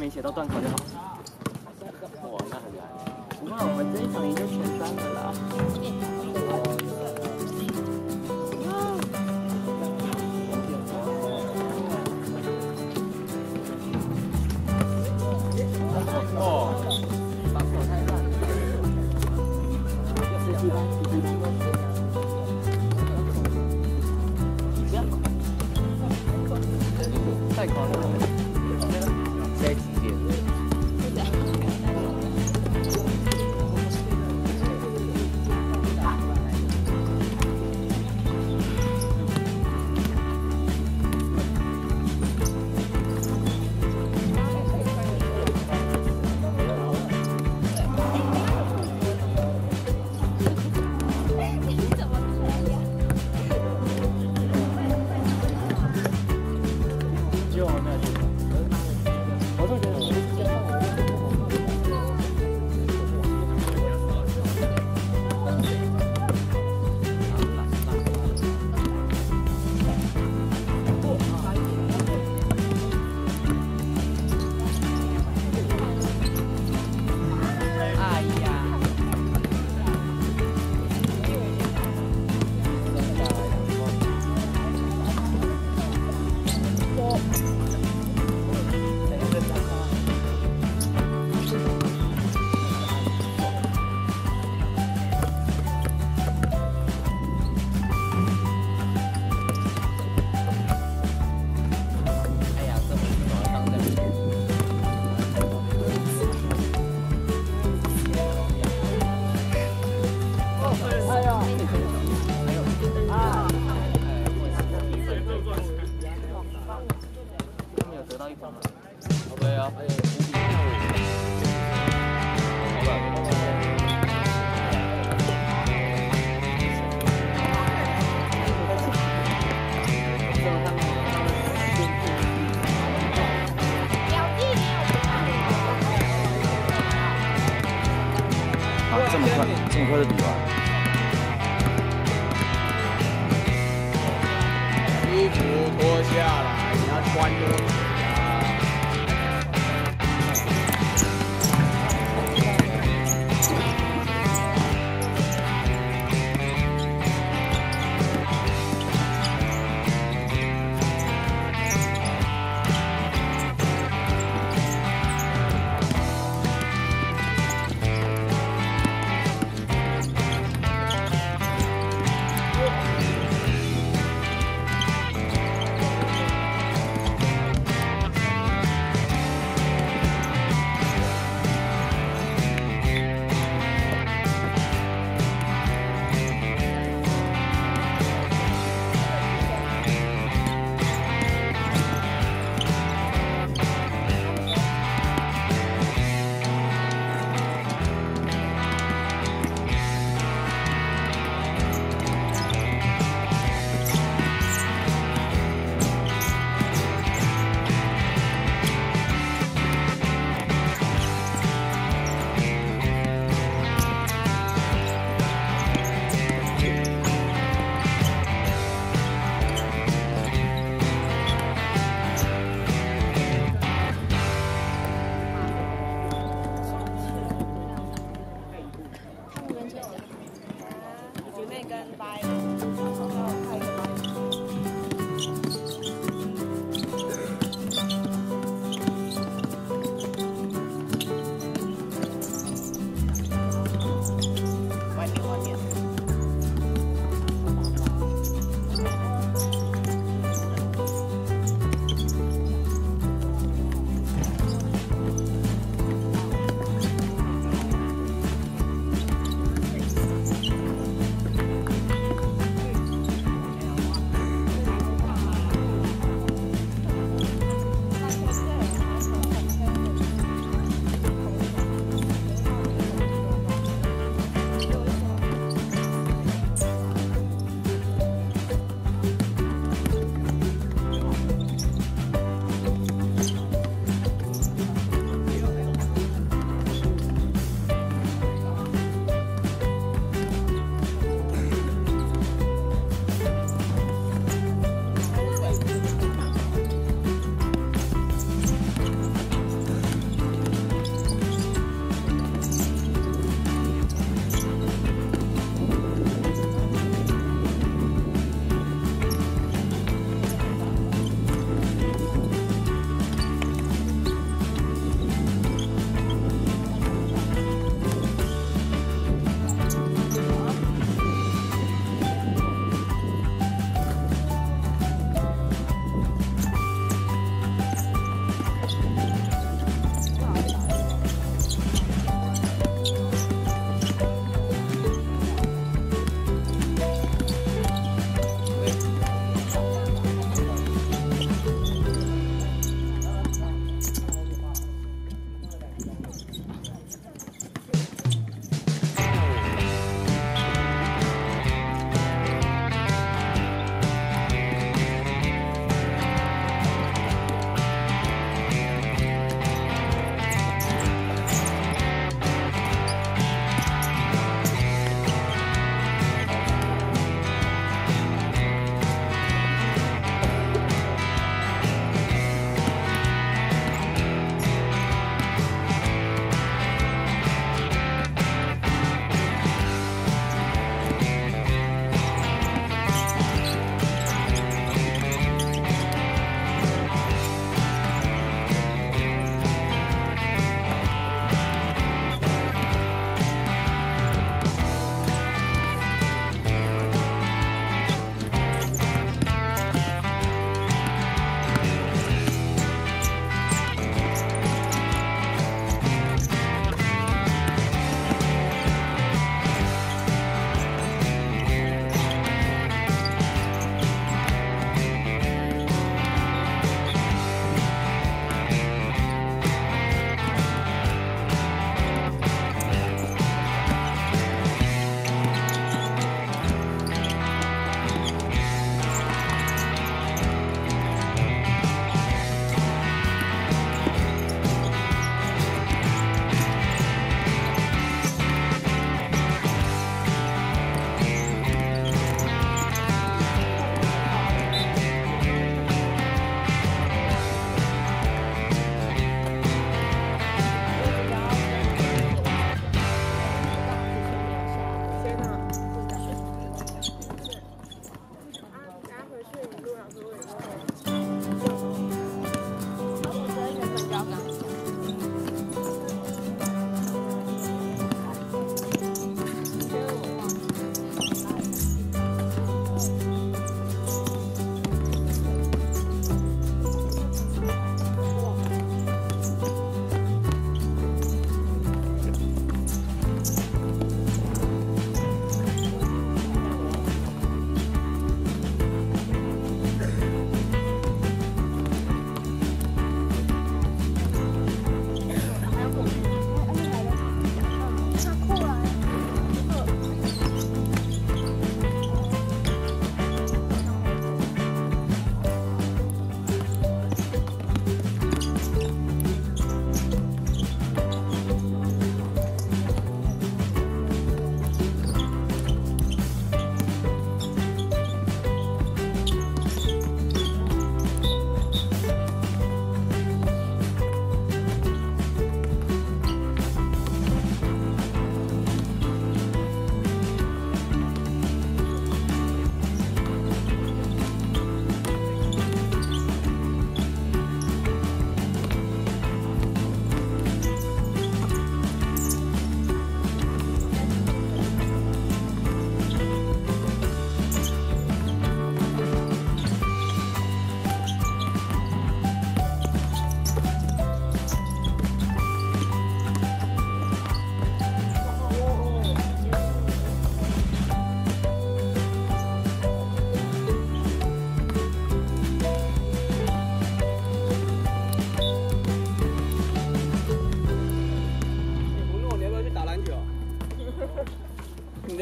没写到断口就好。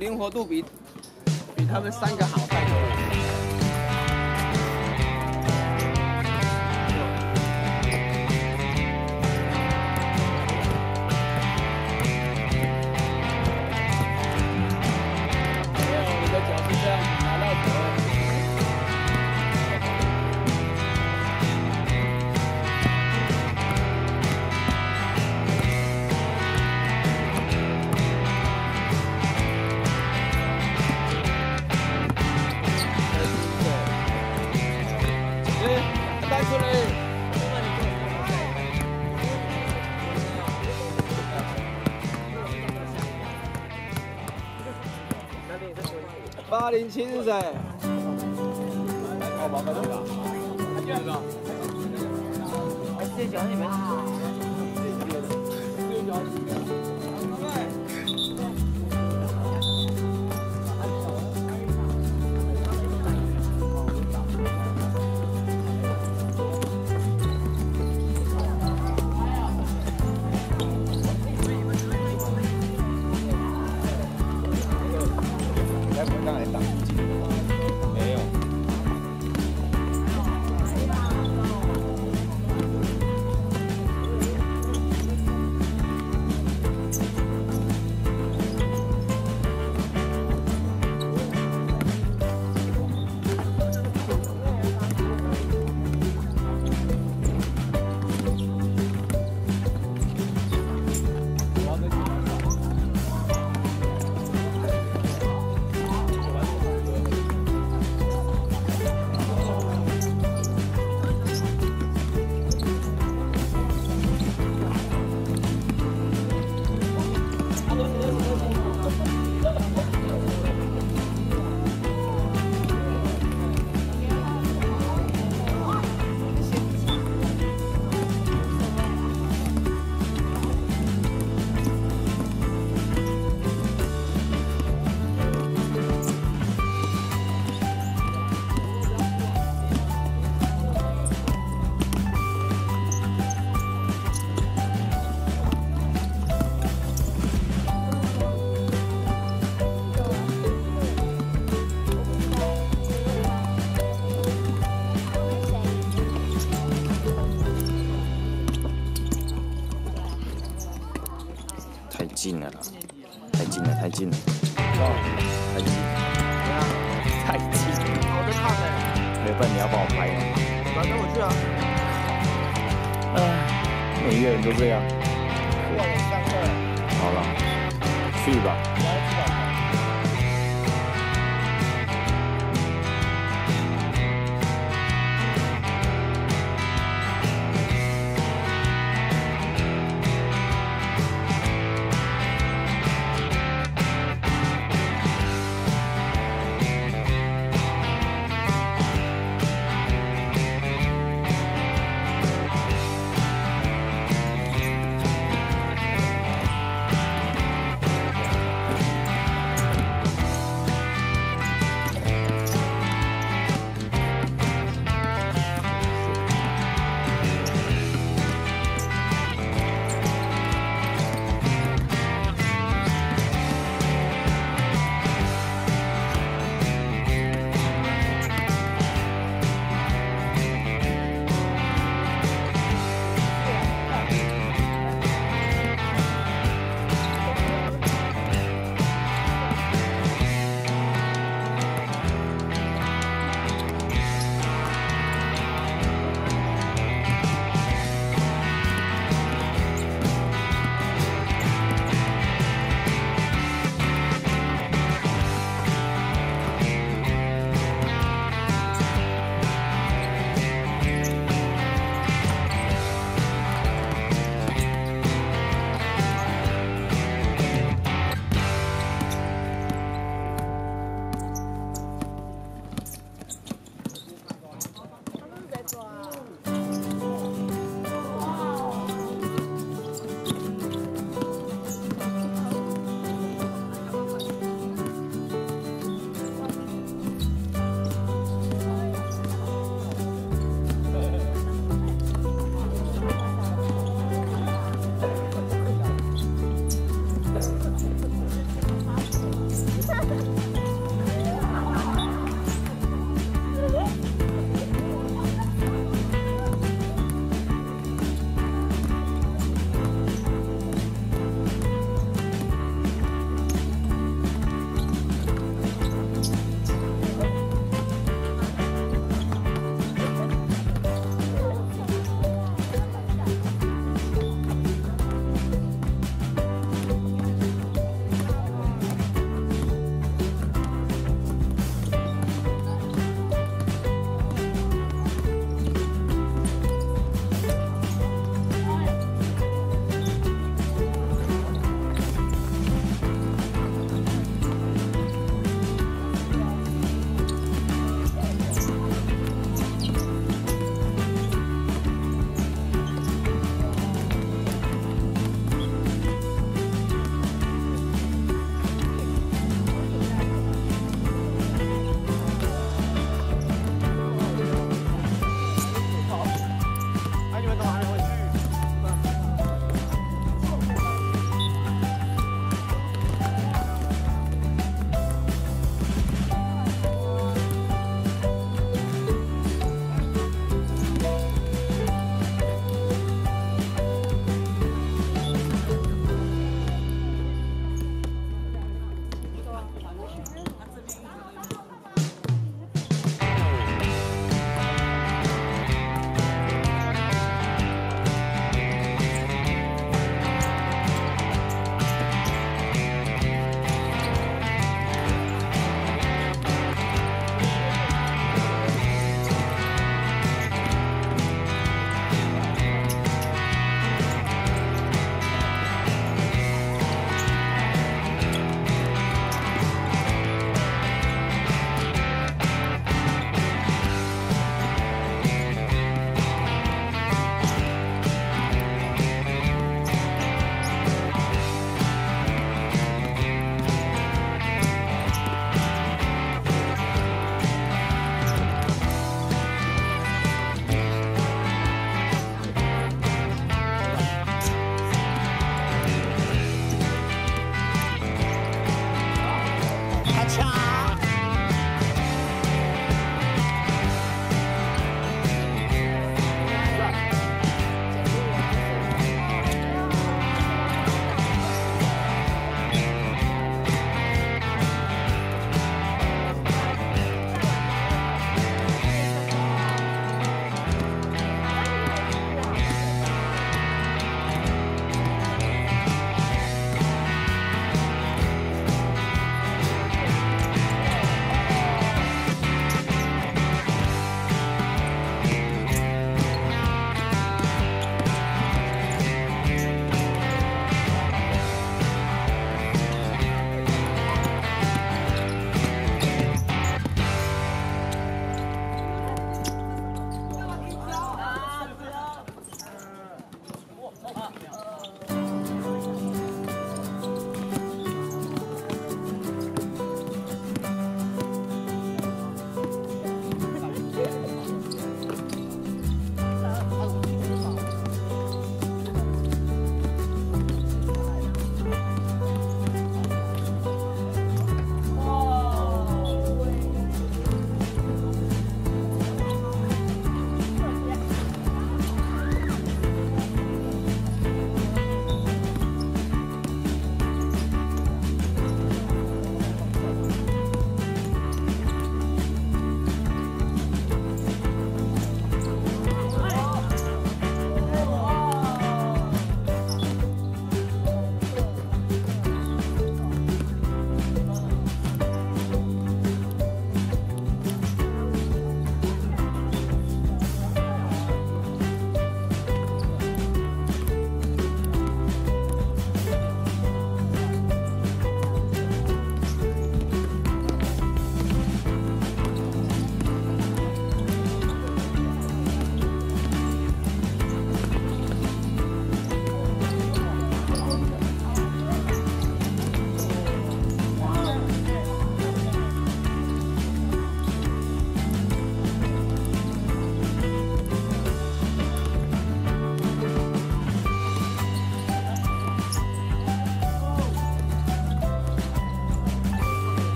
灵活度比比他们三个好。亲人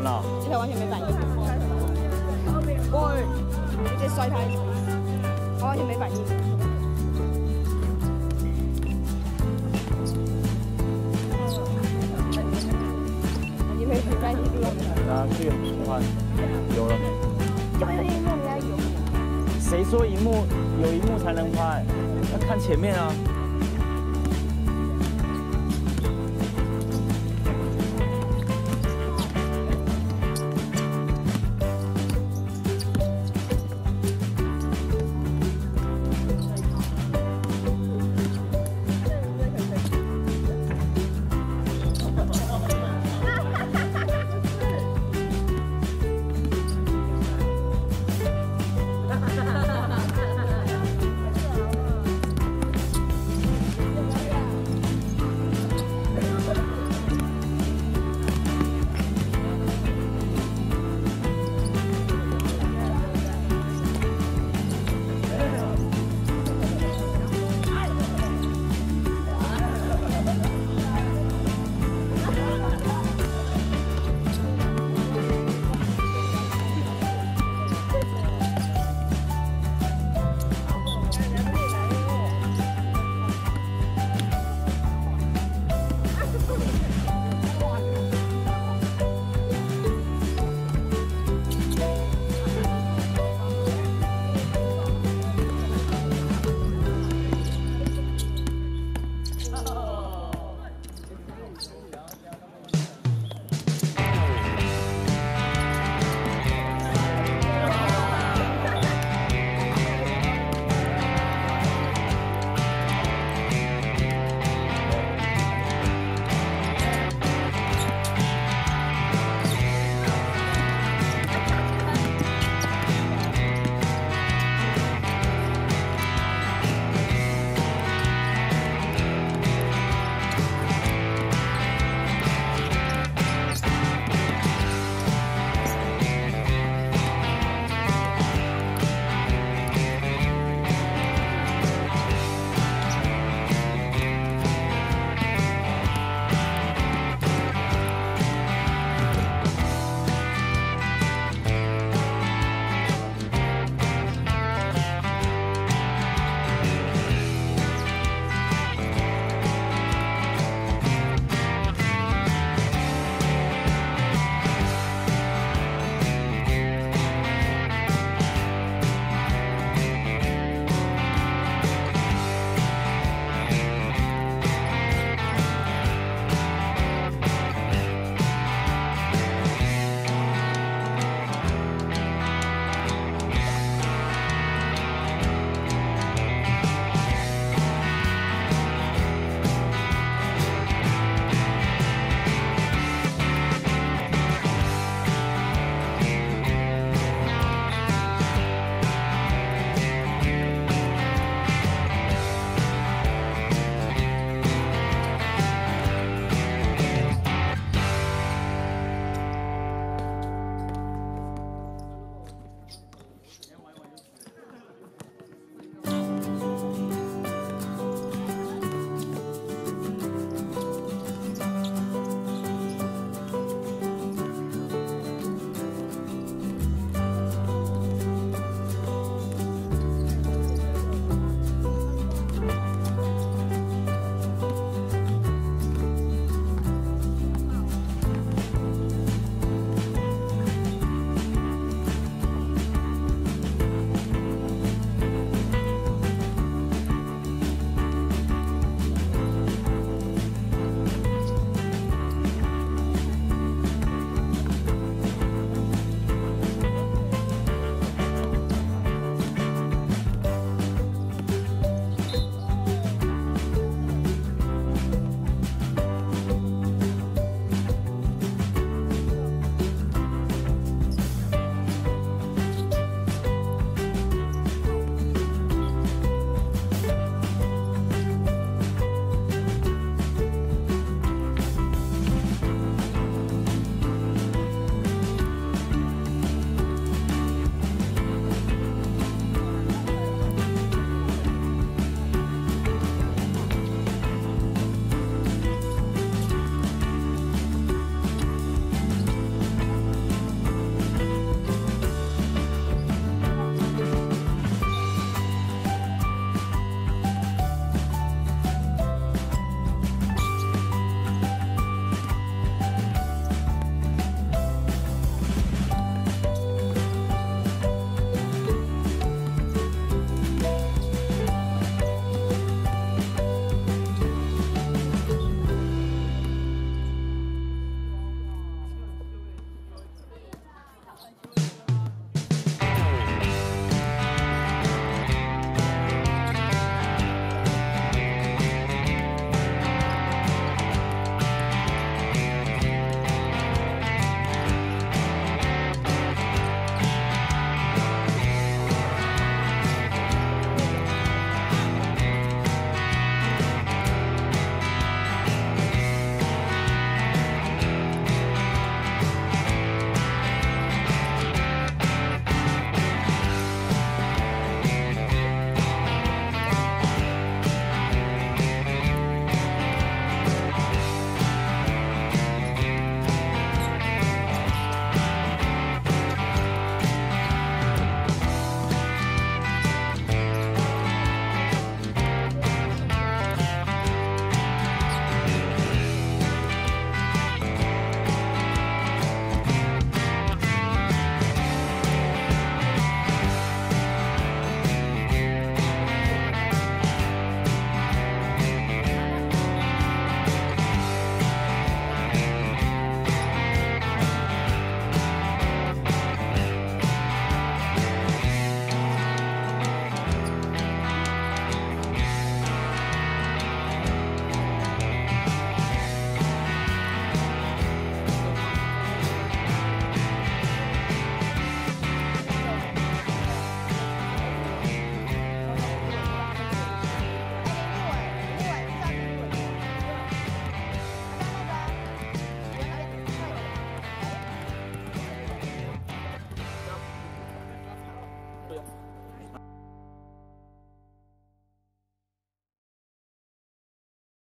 完了。这台完全没反应。我直接摔他一下，他完全没反应。你没反应吗？拿去换，有了。有一幕没有？谁说一幕有一幕才能拍？要看前面啊。